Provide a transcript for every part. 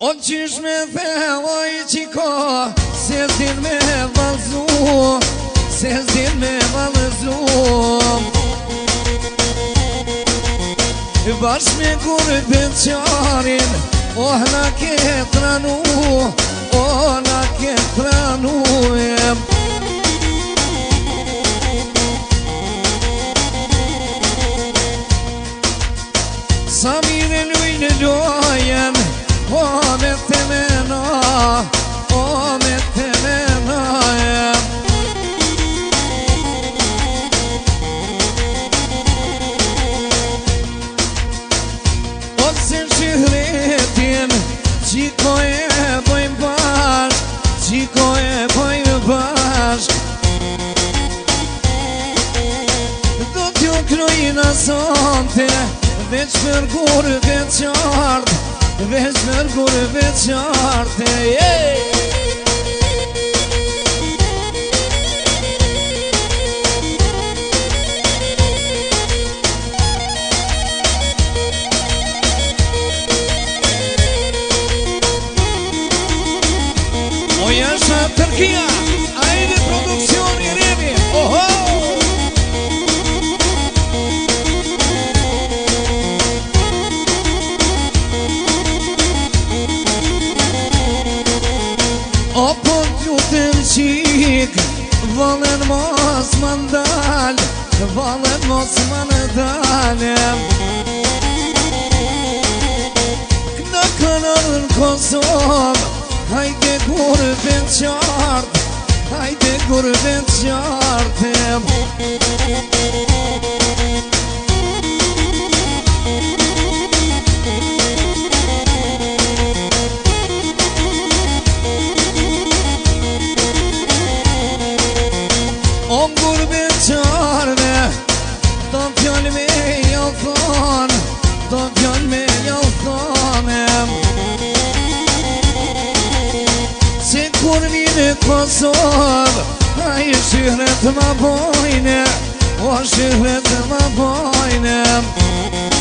On qysh me theloj qiko Se zin me valzu Se zin me valzu Bash me kur pëncionin Oh na ke tranu Oh na ke tranu Oh na ke tranu Si ko e po imba, si ko e po Do të kërojmë në zonë, dhe të zgjojmë gjithë ardh. Dhe të vale mos më në dalje Në kanalë në Kosovë Hajde kurve të qartë Hajde kurve të qartë pasod A i shihret më bojne O shihret më bojne O shihret më bojne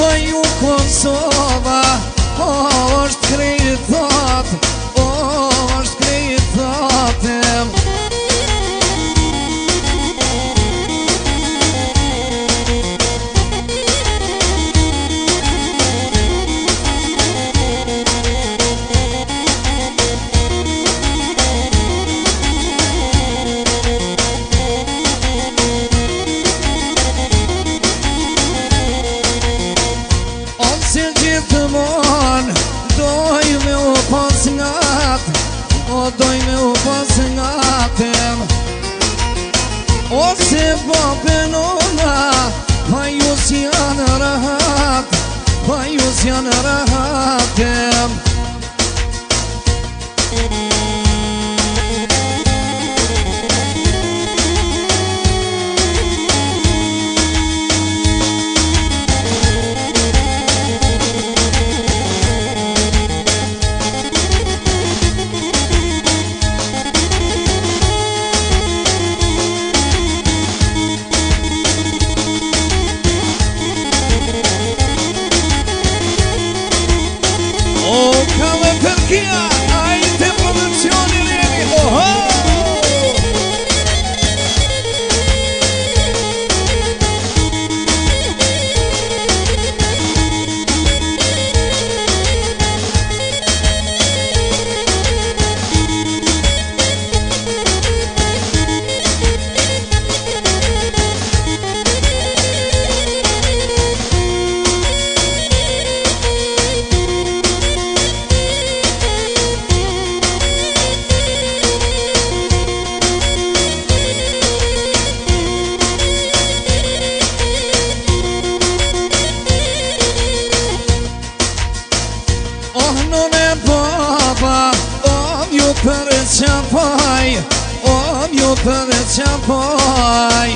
Po ju këmë së oda, është kërinjë të Se po për nuk ma, ma ju si anë në rëhatëm Ma Oh, no me baba, oh, mjë për e qafaj Oh, mjë për e qafaj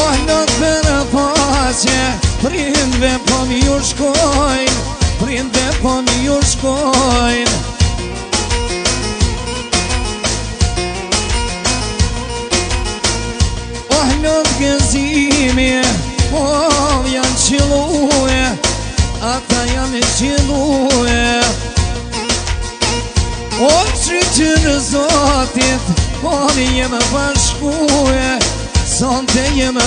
Oh, në po po oh, të në faqe, prindve po mjë shkojnë Prindve po mjë shkojnë Oh, në gëzimi, oh, qilue O që që në zotit Poni jemë bashkue Zonte jemë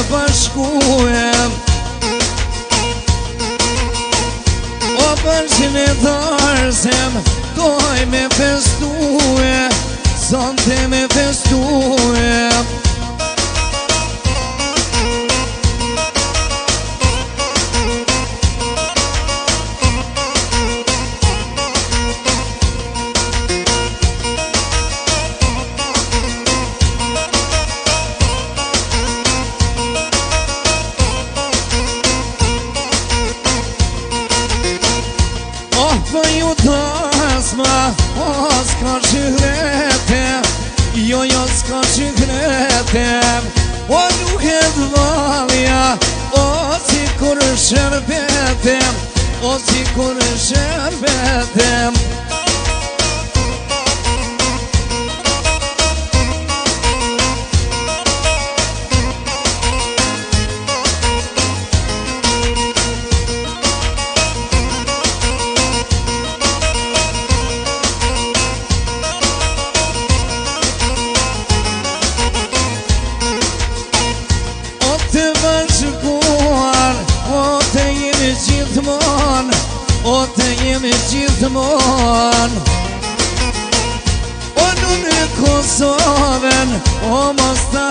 O përgjën e darsem Doj me festue Zonte me festue Zonte dhavja O O si kur shërbetem O si kur shërbetem olmazdan